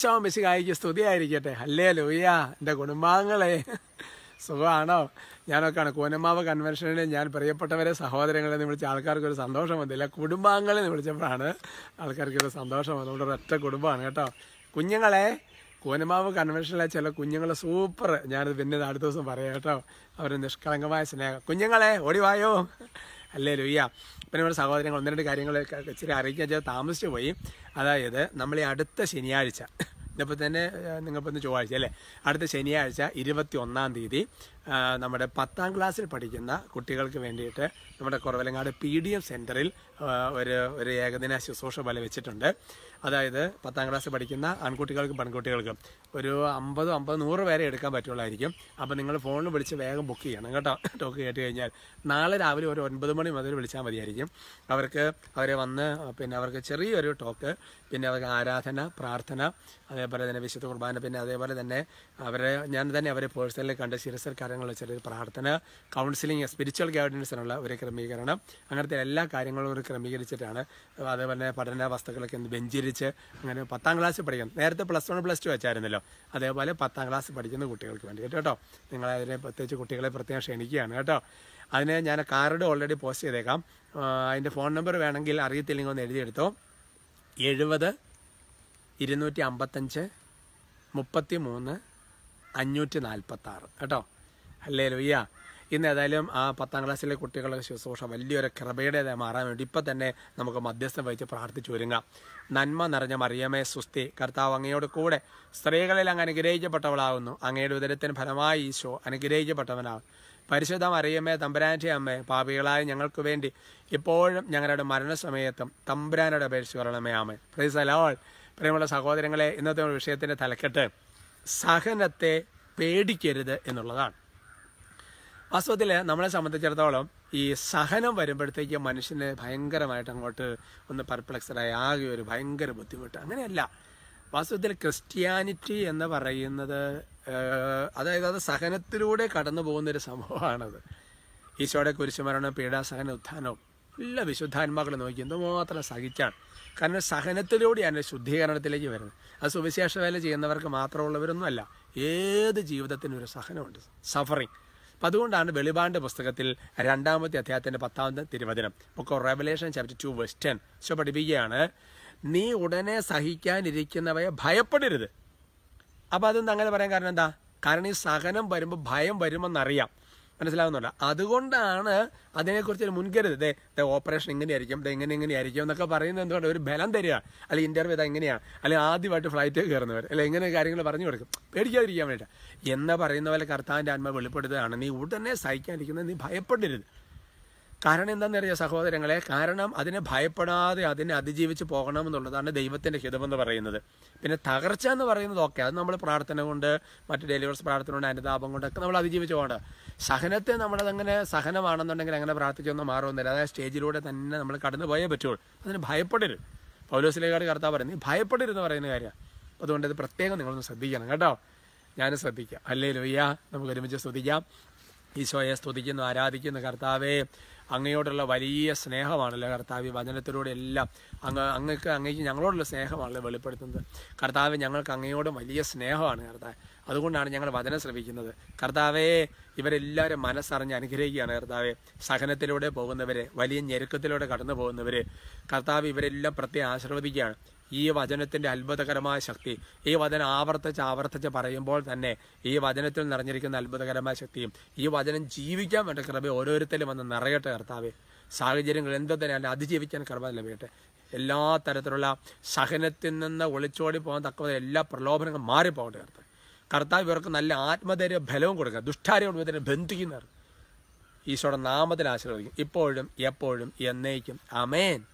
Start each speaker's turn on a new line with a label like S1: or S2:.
S1: ഈശോ മിശിഹായിക്ക് സ്തുതിയായിരിക്കട്ടെ അല്ലേ ലൂയ്യ എന്റെ കുടുംബാംഗങ്ങളെ സുഖമാണോ ഞാനൊക്കെയാണ് കൂനമാവ് കൺവെൻഷനിൽ ഞാൻ പ്രിയപ്പെട്ടവരെ സഹോദരങ്ങളെ വിളിച്ച ആൾക്കാർക്ക് ഒരു സന്തോഷം വന്നില്ല കുടുംബാംഗങ്ങളെ വിളിച്ചപ്പോഴാണ് ആൾക്കാർക്ക് ഒരു സന്തോഷം വന്നത് നമ്മുടെ ഒരൊറ്റ കുടുംബമാണ് കേട്ടോ കുഞ്ഞുങ്ങളെ കൂനമാവ് കൺവെൻഷനിലെ ചില കുഞ്ഞുങ്ങൾ സൂപ്പർ ഞാനത് പിന്നെ അടുത്ത ദിവസം പറയാം കേട്ടോ അവർ നിഷ്കളങ്കമായ സ്നേഹം കുഞ്ഞുങ്ങളെ ഓടിവായോ അല്ലേ ലുയ്യ പിന്നെ നമ്മുടെ സഹോദരങ്ങൾ ഒന്ന് രണ്ട് കാര്യങ്ങൾ ഇച്ചിരി അറിയിക്കാൻ ചെയ്ത് താമസിച്ചു പോയി. അതായത് നമ്മൾ ഈ അടുത്ത ശനിയാഴ്ച ഇന്നിപ്പോൾ തന്നെ നിങ്ങളിപ്പോൾ ഇന്ന് ചൊവ്വാഴ്ച അല്ലേ? അടുത്ത ശനിയാഴ്ച ഇരുപത്തി ഒന്നാം തീയതി നമ്മുടെ പത്താം ക്ലാസ്സിൽ പഠിക്കുന്ന കുട്ടികൾക്ക് വേണ്ടിയിട്ട് നമ്മുടെ കുറവലങ്ങാട് പി ഡി എം സെന്ററിൽ ഒരു ഒരു ഏകദിന ശുശ്രൂഷ പോലെ വെച്ചിട്ടുണ്ട്. അതായത് പത്താം ക്ലാസ്സിൽ പഠിക്കുന്ന ആൺകുട്ടികൾക്കും പെൺകുട്ടികൾക്കും ഒരു അമ്പത് അമ്പത് നൂറ് പേരെ എടുക്കാൻ പറ്റുള്ളായിരിക്കും അപ്പോൾ നിങ്ങൾ ഫോണിൽ വിളിച്ച് വേഗം ബുക്ക് ചെയ്യണം കേട്ടോ. ടോക്ക് കേട്ട് കഴിഞ്ഞാൽ നാളെ രാവിലെ ഒരു ഒൻപത് മണി മുതൽ വിളിച്ചാൽ മതിയായിരിക്കും. അവർക്ക് അവരെ വന്ന് പിന്നെ അവർക്ക് ചെറിയൊരു ടോക്ക് പിന്നെ അവർക്ക് ആരാധന പ്രാർത്ഥന അതേപോലെ തന്നെ വിശുദ്ധ കുർബാന പിന്നെ അതേപോലെ തന്നെ അവരെ ഞാൻ തന്നെ അവരെ പേഴ്സണലി കണ്ട് ശിരസൽ കാര്യങ്ങൾ ചെറിയ പ്രാർത്ഥന കൗൺസിലിംഗ് സ്പിരിച്വൽ ഗൈഡൻസിനുള്ള ഒരു ക്രമീകരണം. അങ്ങനത്തെ എല്ലാ കാര്യങ്ങളും ഒരു ക്രമീകരിച്ചിട്ടാണ്. അതേപോലെ തന്നെ പഠന വസ്തുക്കളൊക്കെ ഒന്ന് ബെഞ്ചിരിച്ച് അങ്ങനെ പത്താം ക്ലാസ് പഠിക്കണം. നേരത്തെ പ്ലസ് വൺ പ്ലസ് ടു വെച്ചായിരുന്നല്ലോ. അതേപോലെ പത്താം ക്ലാസ് പഠിക്കുന്ന കുട്ടികൾക്ക് വേണ്ടി കേട്ടോ. നിങ്ങൾ അതിനെ പ്രത്യേകിച്ച് കുട്ടികളെ പ്രത്യേകം ക്ഷണിക്കുകയാണ് കേട്ടോ. അതിന് ഞാൻ കാർഡ് ഓൾറെഡി പോസ്റ്റ് ചെയ്തേക്കാം. അതിന്റെ ഫോൺ നമ്പർ വേണമെങ്കിൽ അറിയത്തില്ലെങ്കിൽ ഒന്ന് എഴുതിയെടുത്തോ. എഴുപത് ഇരുന്നൂറ്റി അമ്പത്തഞ്ച് മുപ്പത്തി മൂന്ന് അഞ്ഞൂറ്റി നാൽപ്പത്താറ് കേട്ടോ. അല്ലേ ലോയ്യ ഇന്ന് ഏതായാലും ആ പത്താം ക്ലാസ്സിലെ കുട്ടികളുടെ ശുശ്രൂഷ വലിയൊരു കൃപയുടേതായി മാറാൻ വേണ്ടി ഇപ്പം തന്നെ നമുക്ക് മധ്യസ്ഥം വഹിച്ച് പ്രാർത്ഥിച്ചു ഒരുങ്ങാം. നന്മ നിറഞ്ഞ മറിയമേ സുസ്തി കർത്താവ് അങ്ങയോട് കൂടെ സ്ത്രീകളിൽ അങ്ങ് അനുഗ്രഹിക്കപ്പെട്ടവളാകുന്നു അങ്ങയുടെ ഉദരത്തിന് ഫലമായി ഈശോ അനുഗ്രഹിക്കപ്പെട്ടവനാകും പരിശുദ്ധ മറിയമ്മേ തമ്പുരാന്റെ അമ്മേ പാപികളായ ഞങ്ങൾക്ക് വേണ്ടി ഇപ്പോഴും ഞങ്ങളുടെ മരണസമയത്തും തമ്പുരാനോട് അപേക്ഷിച്ച് ആമേ പ്രൈസ് അലോൾ പ്രിയമുള്ള സഹോദരങ്ങളെ ഇന്നത്തെ വിഷയത്തിന്റെ തലക്കെട്ട് സഹനത്തെ പേടിക്കരുത് എന്നുള്ളതാണ്. വാസ്തവത്തിൽ നമ്മളെ സംബന്ധിച്ചിടത്തോളം ഈ സഹനം വരുമ്പോഴത്തേക്ക് മനുഷ്യന് ഭയങ്കരമായിട്ട് അങ്ങോട്ട് ഒന്ന് പെർപ്ലക്സഡായി ആകെ ഒരു ഭയങ്കര ബുദ്ധിമുട്ട്. അങ്ങനെയല്ല. വാസ്തവത്തിൽ ക്രിസ്ത്യാനിറ്റി എന്ന് പറയുന്നത് അതായത് അത് സഹനത്തിലൂടെ കടന്നു പോകുന്നൊരു സംഭവമാണത് ഈശോയുടെ കുരിശുമരണം പീഡാസഹന ഉത്ഥാനവും എല്ലാ വിശുദ്ധാത്മാക്കൾ നോക്കി എന്തുമാത്രം സഹിച്ചാണ്. കാരണം സഹനത്തിലൂടെയാണ് ശുദ്ധീകരണത്തിലേക്ക് വരുന്നത്. അത് സുവിശേഷ വേല ചെയ്യുന്നവർക്ക് മാത്രമുള്ളവരൊന്നുമല്ല ഏത് ജീവിതത്തിനും ഒരു സഹനമുണ്ട്. സഫറിങ് അപ്പം അതുകൊണ്ടാണ് വെളിപാടിന്റെ പുസ്തകത്തിൽ രണ്ടാമത്തെ അധ്യായത്തിന്റെ പത്താമത്തെ തിരുവചനം. Book revelation chapter two verse ten so പഠിപ്പിക്കുകയാണ് നീ ഉടനെ സഹിക്കാനിരിക്കുന്നവയെ ഭയപ്പെടരുത്. അപ്പോൾ അതൊന്നും അങ്ങനെ പറയാൻ കാരണം എന്താ? കാരണം ഈ സഹനം വരുമ്പോൾ ഭയം വരുമെന്നറിയാം. മനസ്സിലാവുന്നുണ്ട്. അതുകൊണ്ടാണ് അതിനെക്കുറിച്ച് ഒരു മുൻകരുത് ദേ ദ ഓപ്പറേഷൻ ഇങ്ങനെയായിരിക്കും ദേ ഇങ്ങനെ ഇങ്ങനെയായിരിക്കും എന്നൊക്കെ പറയുന്നത് എന്തുകൊണ്ട് ഒരു ബലം തരിക അല്ലെങ്കിൽ ഇന്റർവ്യൂ ഇതാ ഇങ്ങനെയാണ് അല്ലെങ്കിൽ ആദ്യമായിട്ട് ഫ്ലൈറ്റ് കയറുന്നവർ അല്ലെ ഇങ്ങനെ കാര്യങ്ങൾ പറഞ്ഞു കൊടുക്കും. പേടിക്കാതിരിക്കാൻ വേണ്ടിയിട്ട്. എന്ന് പറയുന്ന പോലെ കർത്താവിന്റെ ആത്മ വെളിപ്പെടുത്തുകയാണ്. നീ ഉടനെ സഹിക്കാതിരിക്കുന്നത് നീ ഭയപ്പെടരുത്. കാരണം എന്താണെന്നറിയാം സഹോദരങ്ങളെ? കാരണം അതിനെ ഭയപ്പെടാതെ അതിനെ അതിജീവിച്ച് പോകണം എന്നുള്ളതാണ് ദൈവത്തിന്റെ ഹിതമെന്ന് പറയുന്നത്. പിന്നെ തകർച്ച എന്ന് പറയുന്നത് ഓക്കെ അത് നമ്മൾ പ്രാർത്ഥന കൊണ്ട് മറ്റ് ഡെലിവേഴ്സ് പ്രാർത്ഥന കൊണ്ട് അനുതാപം കൊണ്ടൊക്കെ നമ്മൾ അതിജീവിച്ച് പോകേണ്ട സഹനത്തെ നമ്മളതങ്ങനെ സഹനമാണെന്നുണ്ടെങ്കിൽ അങ്ങനെ പ്രാർത്ഥിച്ചൊന്നും മാറുമെന്നില്ല അതായത് സ്റ്റേജിലൂടെ തന്നെ നമ്മൾ കടന്നു പോയേ പറ്റുള്ളൂ. അതിന് ഭയപ്പെടരുത്. പൗലോസിലേക്കാട് കർത്താവ് പറയുന്നത് ഭയപ്പെടരുതെന്ന് പറയുന്ന കാര്യമാണ് അതുകൊണ്ട് ഇത് പ്രത്യേകം നിങ്ങളൊന്ന് ശ്രദ്ധിക്കണം കേട്ടോ. ഞാൻ ശ്രദ്ധിക്കാം. അല്ലേ ലോയ്യ നമുക്ക് ഒരുമിച്ച് ശ്രദ്ധിക്കാം ഈശോയെ സ്തുതിക്കുന്നു ആരാധിക്കുന്നു കർത്താവെ. അങ്ങയോടുള്ള വലിയ സ്നേഹമാണല്ലോ കർത്താവ്. വചനത്തിലൂടെ എല്ലാം അങ്ങ് അങ്ങക്ക് അങ്ങേക്ക് ഞങ്ങളോടുള്ള സ്നേഹമാണല്ലോ വെളിപ്പെടുത്തുന്നത്. കർത്താവ് ഞങ്ങൾക്ക് അങ്ങയോട് വലിയ സ്നേഹമാണ് കർത്താവ്. അതുകൊണ്ടാണ് ഞങ്ങൾ വചനം ശ്രമിക്കുന്നത് കർത്താവേ ഇവരെല്ലാവരും മനസ്സറിഞ്ഞ് അനുഗ്രഹിക്കുകയാണ് കർത്താവെ. സഹനത്തിലൂടെ പോകുന്നവരെ വലിയ ഞെരുക്കത്തിലൂടെ കടന്നു പോകുന്നവരെ കർത്താവ് ഇവരെല്ലാം പ്രത്യേകം ആശീർവദിക്കുകയാണ്. ഈ വചനത്തിന്റെ അത്ഭുതകരമായ ശക്തി. ഈ വചനം ആവർത്തിച്ച് ആവർത്തിച്ച് പറയുമ്പോൾ തന്നെ ഈ വചനത്തിൽ നിറഞ്ഞിരിക്കുന്ന അത്ഭുതകരമായ ശക്തിയും ഈ വചനം ജീവിക്കാൻ വേണ്ട കൃപ ഓരോരുത്തരും വന്ന് നിറയട്ടെ കർത്താവെ. സാഹചര്യങ്ങൾ എന്ത് തന്നെ അതിജീവിക്കാൻ കൃപ ലഭിക്കട്ടെ. എല്ലാ തരത്തിലുള്ള സഹനത്തിൽ നിന്ന് ഒളിച്ചോടി പോകാൻ തക്കവ എല്ലാ പ്രലോഭനങ്ങളും മാറിപ്പോകട്ടെ കർത്താവ്. കർത്താവ് ഇവർക്ക് നല്ല ആത്മധൈര്യ ബലവും കൊടുക്കുക. ദുഷ്ടാരോട് ഇതിനെ ബന്ധിക്കുന്നവർ. ഈശോയുടെ നാമത്തിൽ ആശ്രയിക്കും ഇപ്പോഴും എപ്പോഴും എന്നേക്കും. അമേൻ